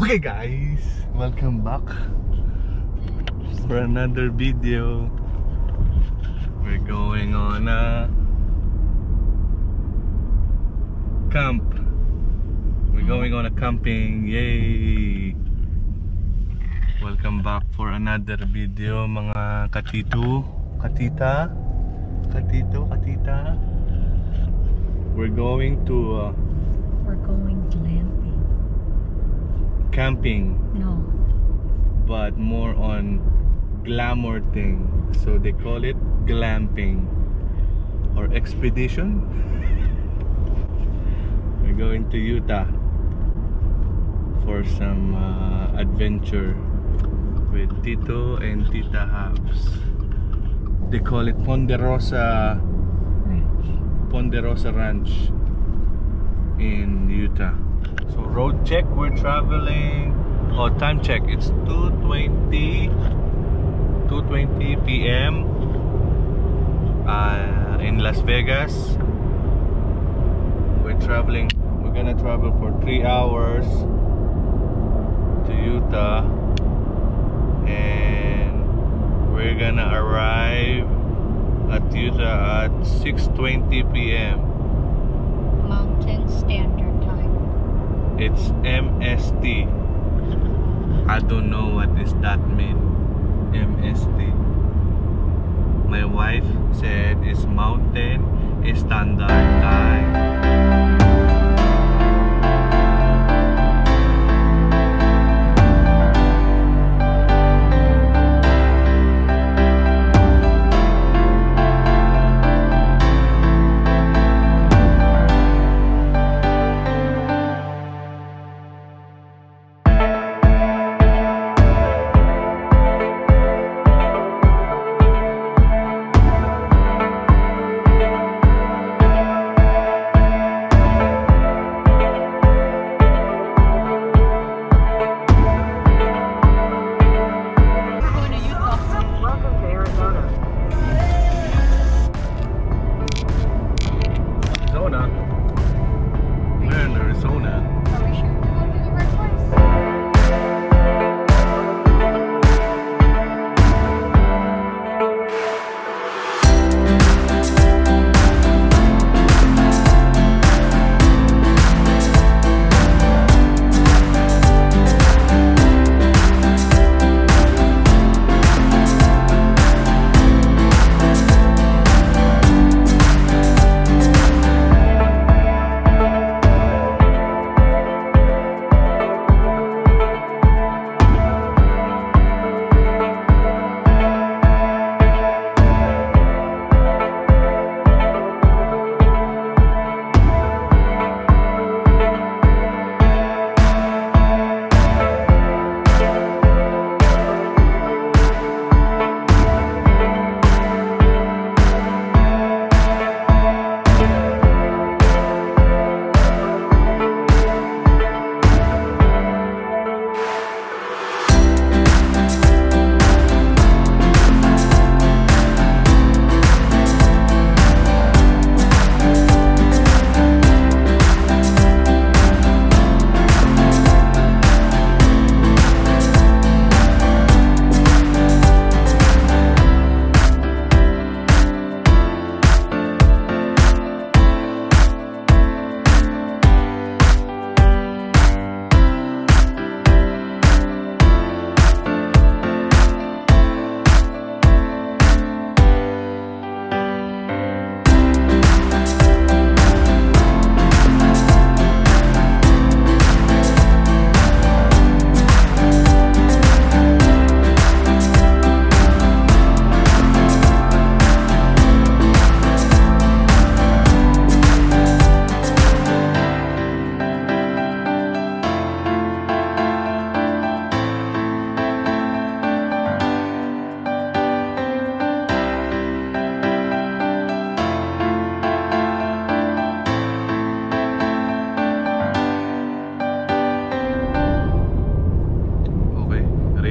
Okay guys, welcome back for another video. We're going on a camp. We're going on a camping. Yay! Welcome back for another video mga katito, katita, katito, katita. We're going to uh, We're going glamping. Camping No. but more on glamour thing. So they call it glamping or expedition. We're going to Utah for some uh, adventure with Tito and Tita Habs. They call it Ponderosa Ranch. Ponderosa Ranch in Utah. So road check, we're traveling. Oh, time check. It's 2:20 2:20 p.m. Uh, in Las Vegas. We're traveling. We're gonna travel for three hours to Utah, and we're gonna arrive at Utah at 6:20 p.m. Mountain Standard. It's MST. I don't know what does that mean. MST. My wife said it's Mountain Standard Time.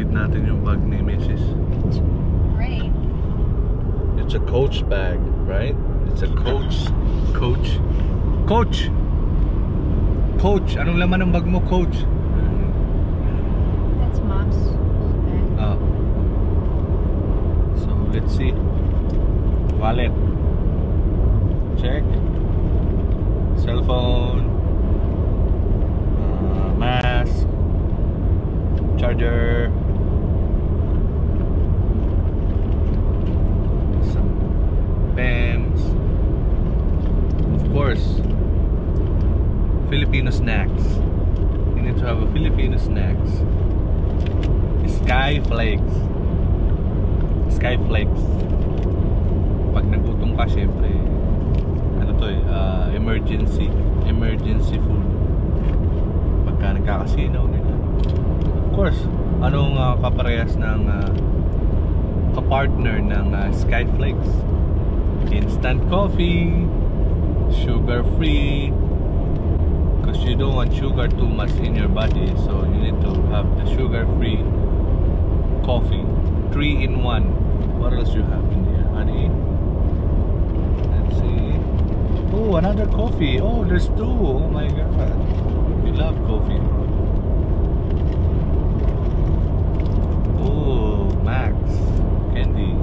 bag natin yung bag ni Mrs. Right. It's a coach bag, right? It's a coach, coach, coach, coach. Anong laman ng bag mo, coach? That's mom's bag. Oh. So let's see. Wallet. Check. Cell phone. Ah, mask. Charger. Pens. Of course. Filipino snacks. You need to have a Filipino snacks. Sky Flakes. Sky Flakes. Pag nagutom ka, syempre, ano to eh, ah, emergency. Emergency food. Pagka nagkakasinaw nila. Of course, anong ah, kaparehas ng ah, kapartner ng ah, Sky Flakes? Instant coffee, sugar free, because you don't want sugar too much in your body so you need to have the sugar free coffee. Three in one. What else you have in here honey? Let's see. Oh another coffee. Oh there's two. Oh my god. We love coffee. Oh max candy.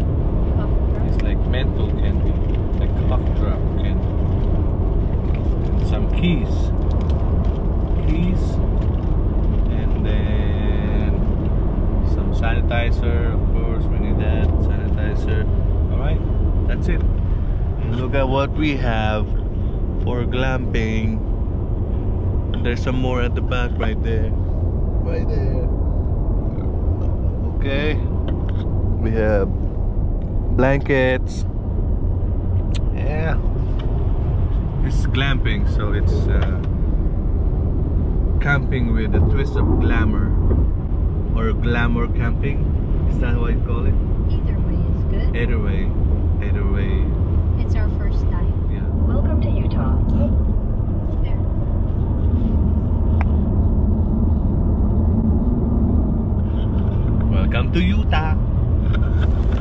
It's like menthol candy drop candy and some keys. Keys. And then some sanitizer of course. We need that sanitizer. All right that's it. Look at what we have for glamping. There's some more at the back right there. Right there. Okay. We have blankets yeah it's glamping so it's uh, camping with a twist of glamour or glamour camping is that what you call it Either way is good. either way either way It's our first time. yeah Welcome to Utah. There. welcome to Utah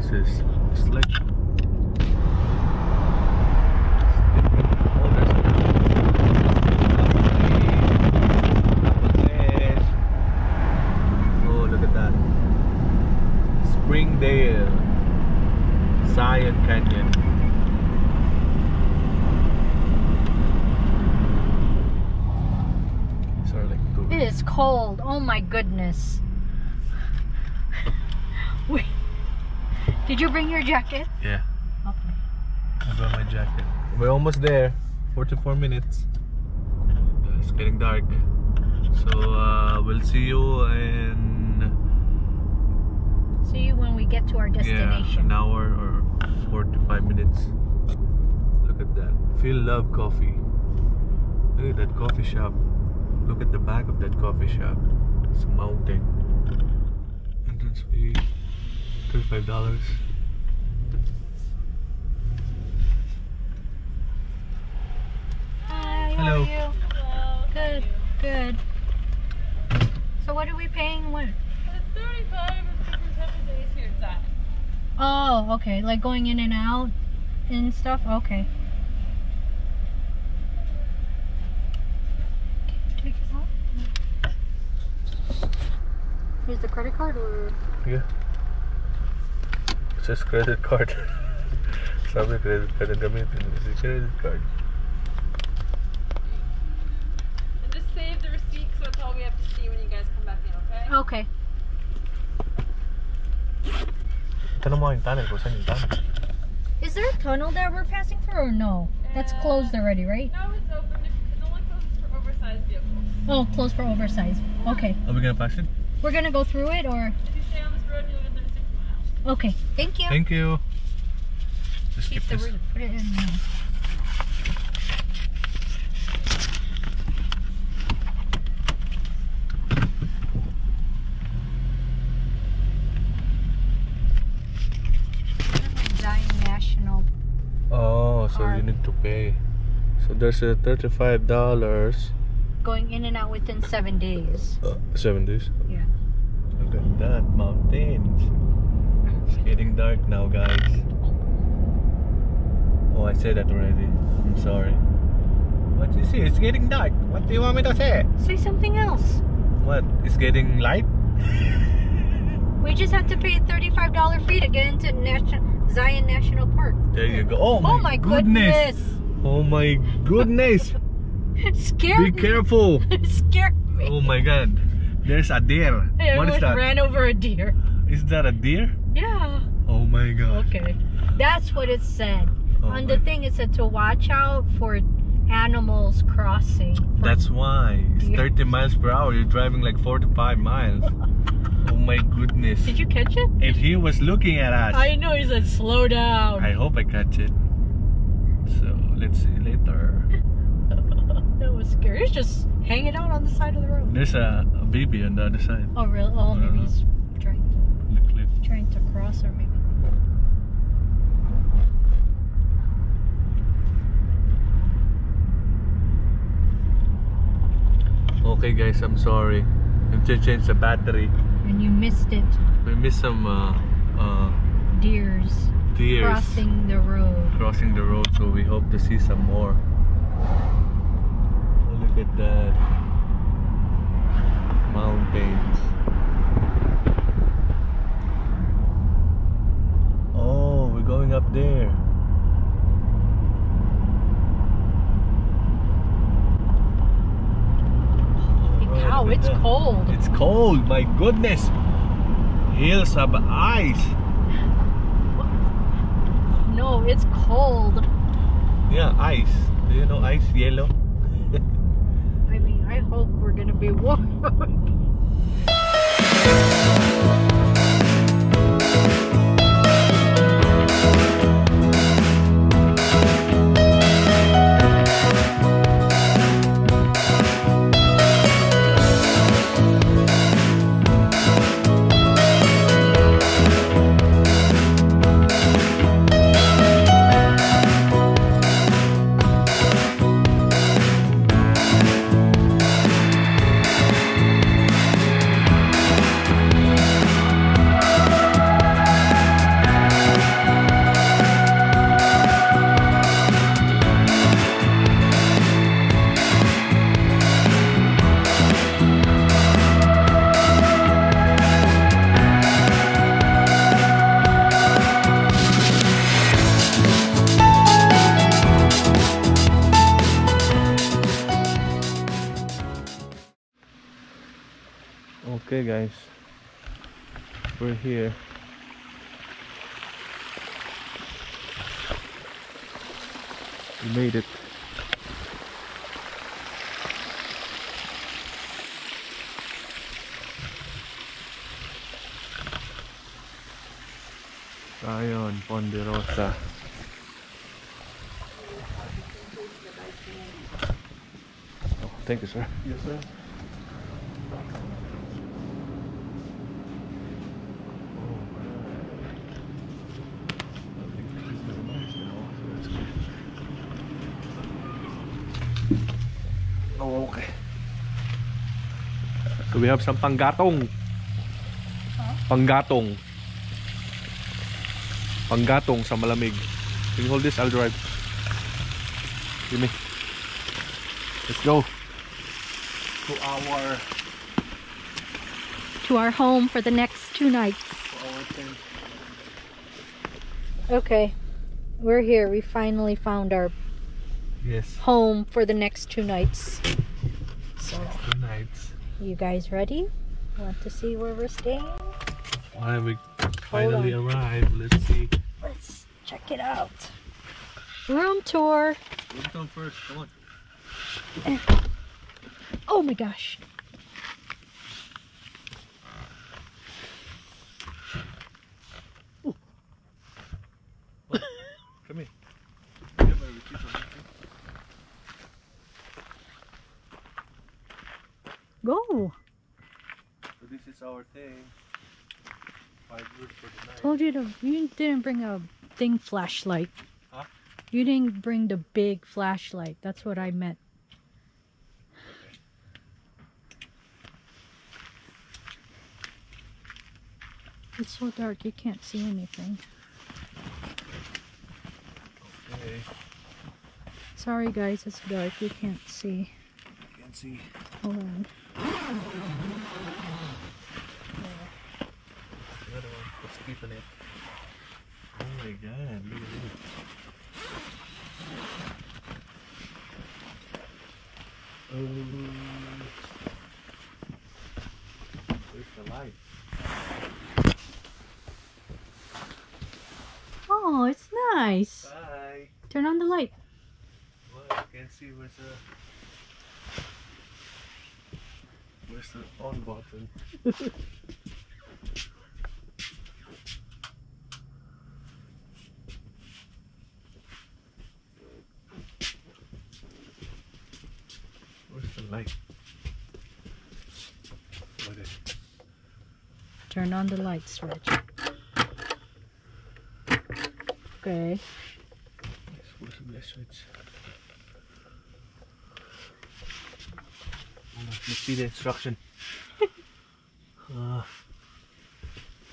what's this? Selection. Oh, Springdale, Zion Canyon. It is cold. Oh my goodness. we did you bring your jacket? Yeah, Okay. I brought my jacket. We're almost there. 44 minutes. It's getting dark. So uh, we'll see you in See you when we get to our destination. yeah, destination. an hour or 45 minutes. Look at that. Feel love coffee. Look at that coffee shop. Look at the back of that coffee shop. It's a mountain. Entrance fee $35. Hi, how Hello. are you? Good, good. So what are we paying? What? It's 35 for seven days here, it's. Oh, okay. Like going in and out and stuff. Okay. Take it out. Here's the credit card or Yeah. It credit card. Sabi credit card ang gamitin. It's a credit card. And just save the receipt so that's all we have to see when you guys come back in, okay? Okay. Tanong mo yung tunnel kung saan yung tunnel. Is there a tunnel that we're passing through or no? That's Uh, closed already, right? No, it's open. It it only closes for oversized vehicles. Oh, closed for oversized. Okay. Are we gonna pass it? We're gonna go through it or If you stay on this road, you'll get 36 miles. Okay. Thank you. Thank you. Just Keep the this. root. Put it in there. Oh, so you need to pay. So there's a thirty-five dollars. Going in and out within seven days. Uh, seven days. Yeah. Look at that mountains. It's getting dark now, guys. Oh, I said that already. I'm sorry. What you see? It's getting dark. What do you want me to say? Say something else. What? It's getting light? We just have to pay thirty-five dollar fee to get into National Zion National Park. There you go. Oh my, Oh my goodness! Oh my goodness! It scared Be careful! It scared me. Oh my god. There's a deer. What is that? ran over a deer. Is that a deer? Yeah. Oh my god. Okay. That's what it said. Oh On the thing, it said to watch out for animals crossing. That's why. It's Deer. 30 miles per hour. You're driving like 45 miles. oh my goodness. Did you catch it? If he was looking at us. I know. He said slow down. I hope I catch it. So let's see later. that was scary. He's just hanging out on the side of the road. There's a, a baby on the other side. Oh really? Oh, maybe Uh-huh. Trying The cliff. trying to cross or maybe. Okay guys, I'm sorry. Need to change the battery. And you missed it. We missed some uh, uh, Deers deers crossing the road. crossing the road, so we hope to see some more. Look at that. Mountains. Oh, we're going up there. Holy Oh, cow! It's that. cold. It's cold, my goodness. Hills have ice. No, it's cold. Yeah, ice. Do you know ice yellow? I mean, I hope we're gonna be warm. Ponderosa. Oh, thank you, sir. Yes, sir. Oh, okay. So we have some panggatong. Panggatong. Panggatong sa malamig. Can you hold this? I'll drive. Give me. Let's go. To our To our home for the next two nights. to our tent. Okay. We're here. We finally found our Yes. home for the next two nights. So, Good nights. you guys ready? Want to see where we're staying? Why we finally arrived? Let's see. Let's check it out. Room tour. Let's come first. Come on. Eh. Oh my gosh. Come here. You have my receipt on this? Go. So this is our thing. Five for the night. Told you to. You didn't bring a thing flashlight. Huh? You didn't bring the big flashlight. That's what I meant. It's so dark, you can't see anything. Okay. Sorry, guys, it's dark. You can't see. You can see. Hold on. The other one. Let's keep in it. Oh god, look at this. Oh. The light? Oh, it's nice. Bye. Turn on the light. Well, I can't see where's the uh, where's the on button. Where's the light? Okay. Turn on the light switch. Okay. Where's the switch? Hold Let's see the instruction. uh,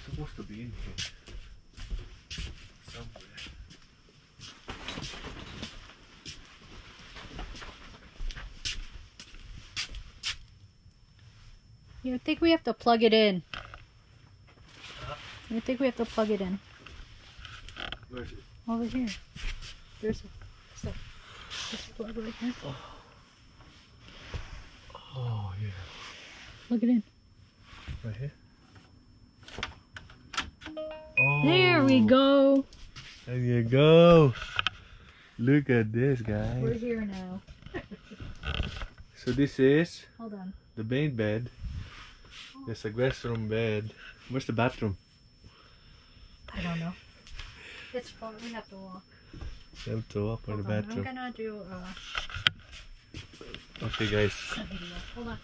supposed to be in here. Somewhere. You think we have to plug it in? You think we have to plug it in? Where's it? Over here. There's a, this plug right here. Oh yeah. Plug it in. Right here. Oh, There we oh. go. There you go. Look at this, guys. We're here now. So this is Hold on. the main bed. There's a guest room bed. Where's the bathroom? I don't know. It's far. We have to walk. You have to walk for the Hold on. I'm gonna do uh, Okay, guys. Hold on.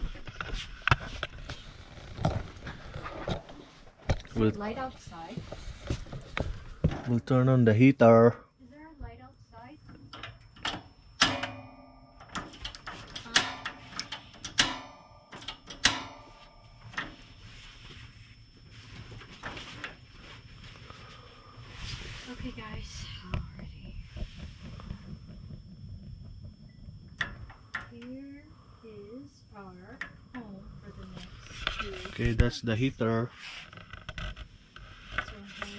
We'll Light outside. we'll turn on the heater. Is there a light outside? Okay, guys. Alrighty. Here is our home for the next two. Okay, that's the heater.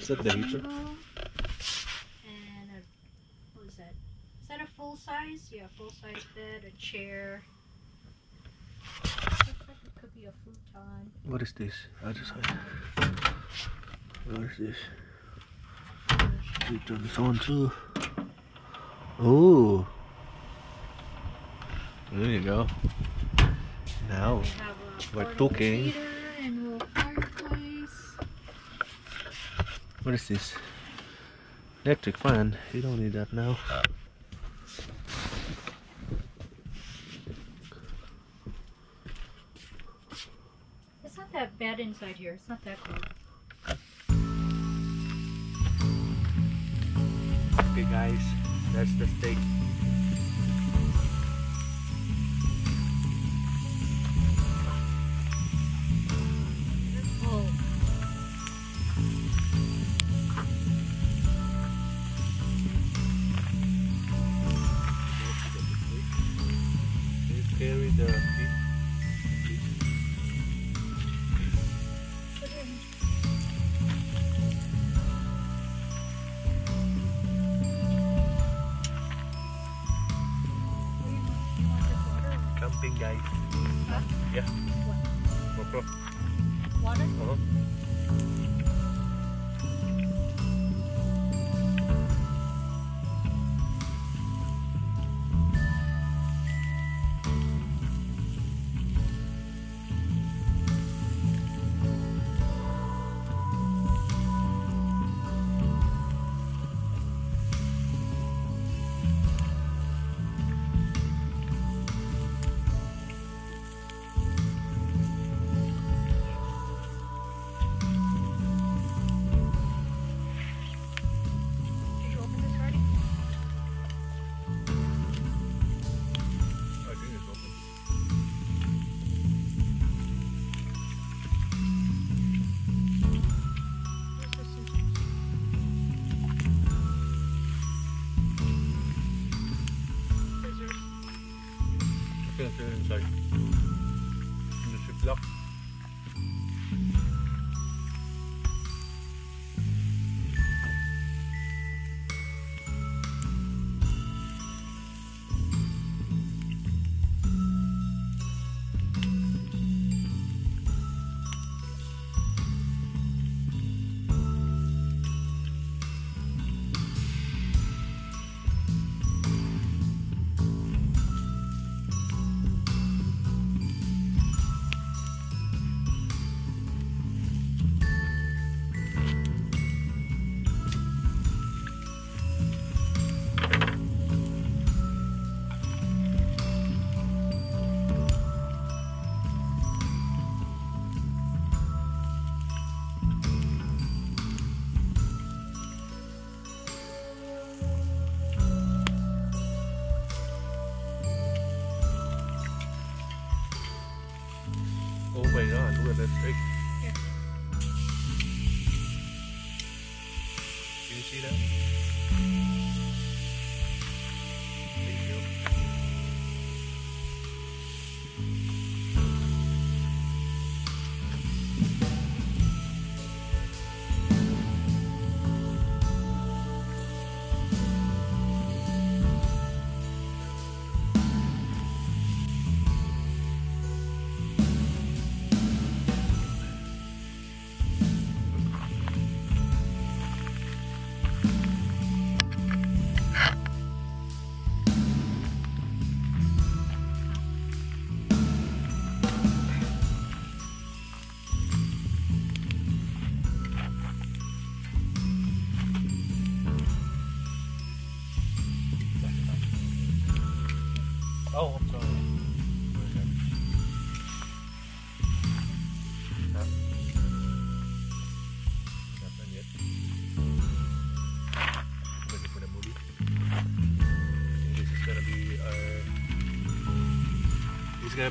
Is that the heater? And a, what is that? Is that a full size? Yeah, full size bed, a chair. Looks like a could be a futon. What is this? I just What is this? You turn this on too. Oh. There you go. Now We have a We're talking. heater and a little fireplace. What is this? Electric fan. You don't need that now. It's not that bad inside here. It's not that cold. Okay, guys, that's the steak. Camping, guys. Huh? Yeah. What? Water? Uh-huh. You can fit it inside. In my god, look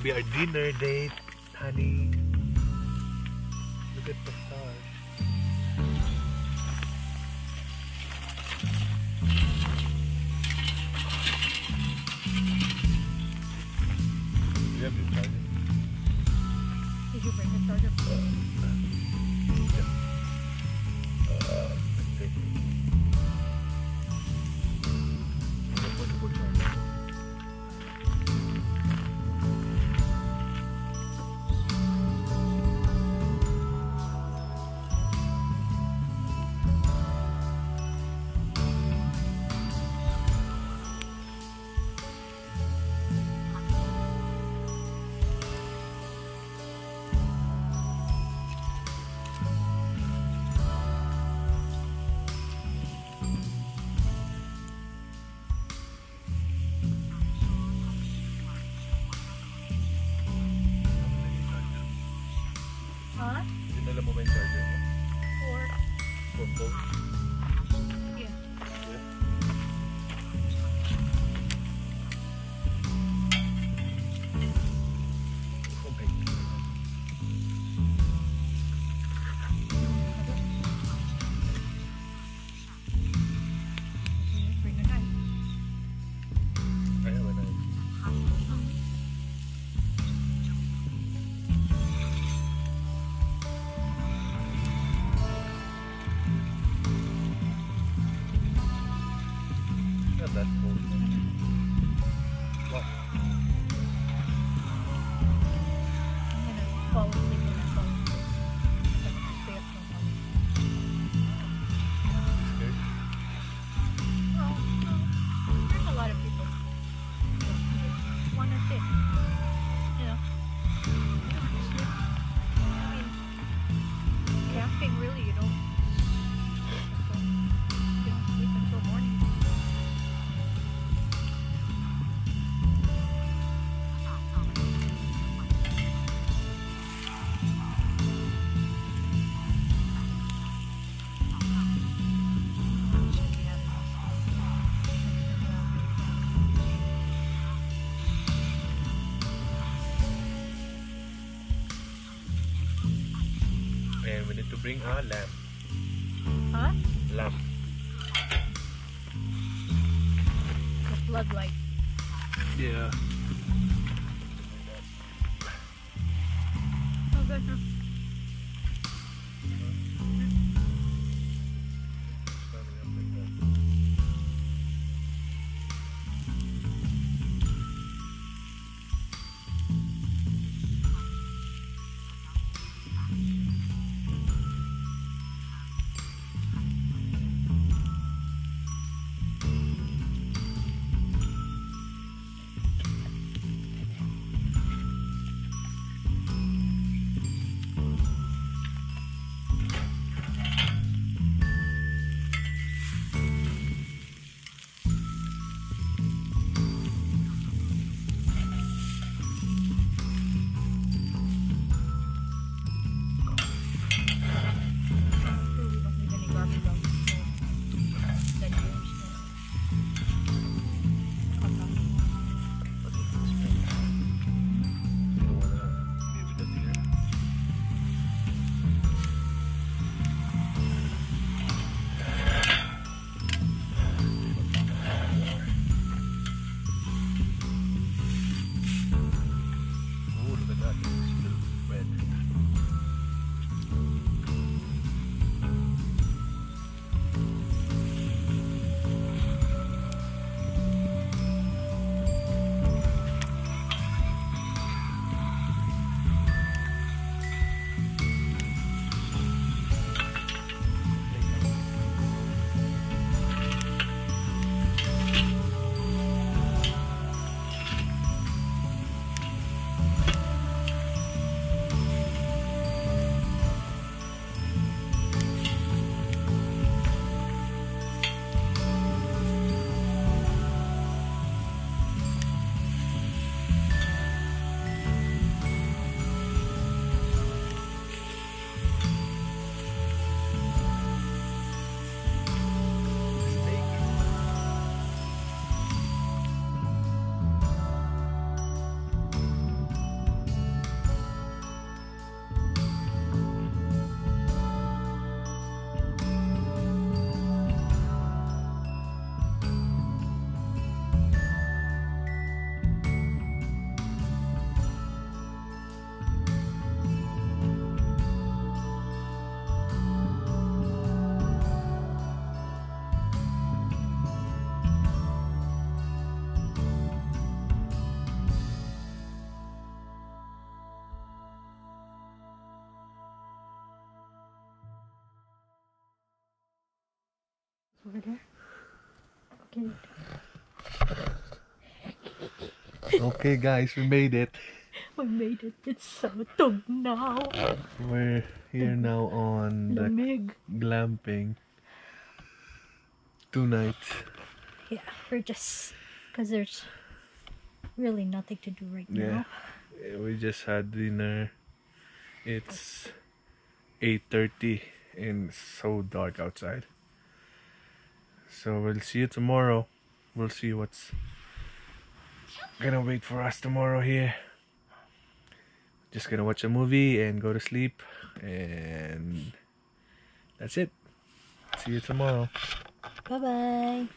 be our dinner date, honey. And we need to bring a lamp. Huh? Lamp. The floodlight. Yeah. Oh, Okay. Okay, guys, we made it. We made it. It's so tug now. We're here now on the Lamig. glamping. Two nights. Yeah, we're just because there's really nothing to do right Yeah. now. We just had dinner. It's 8:30 and so dark outside. So we'll see you tomorrow. We'll see what's gonna wait for us tomorrow here. Just gonna watch a movie and go to sleep and that's it. See you tomorrow. Bye bye.